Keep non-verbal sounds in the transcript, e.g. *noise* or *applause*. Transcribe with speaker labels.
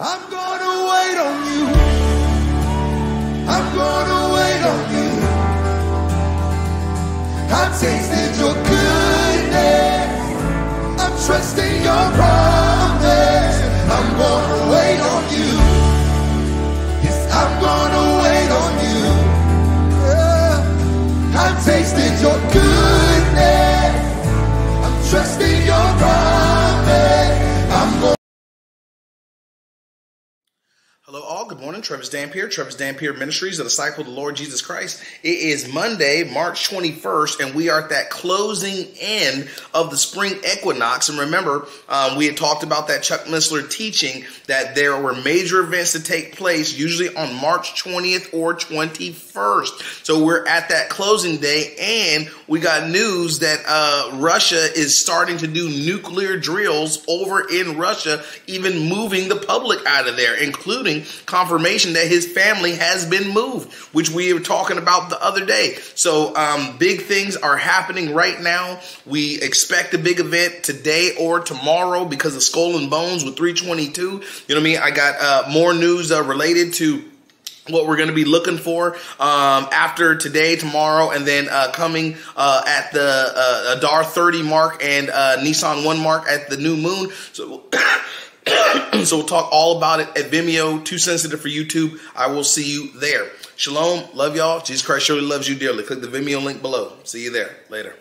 Speaker 1: I'm gonna wait on you. I'm gonna wait on you. I've tasted your goodness. I'm trusting your promise. I'm gonna wait on you. Yes, I'm gonna wait on you. Yeah. I've tasted your goodness. I'm trusting
Speaker 2: Good morning. Travis Dampier, Travis Dampier Ministries, of the disciple of the Lord Jesus Christ. It is Monday, March 21st, and we are at that closing end of the spring equinox. And remember, um, we had talked about that Chuck Missler teaching that there were major events to take place, usually on March 20th or 21st. So we're at that closing day, and we got news that uh, Russia is starting to do nuclear drills over in Russia, even moving the public out of there, including confirmation that his family has been moved, which we were talking about the other day. So, um, big things are happening right now. We expect a big event today or tomorrow because of Skull and Bones with 322. You know what I mean? I got uh, more news uh, related to what we're going to be looking for um, after today, tomorrow, and then uh, coming uh, at the uh, Adar 30 mark and uh, Nisan 1 mark at the new moon. So, *coughs* so we'll talk all about it at Vimeo, Too Sensitive for YouTube. I will see you there. Shalom. Love y'all. Jesus Christ surely loves you dearly. Click the Vimeo link below. See you there. Later.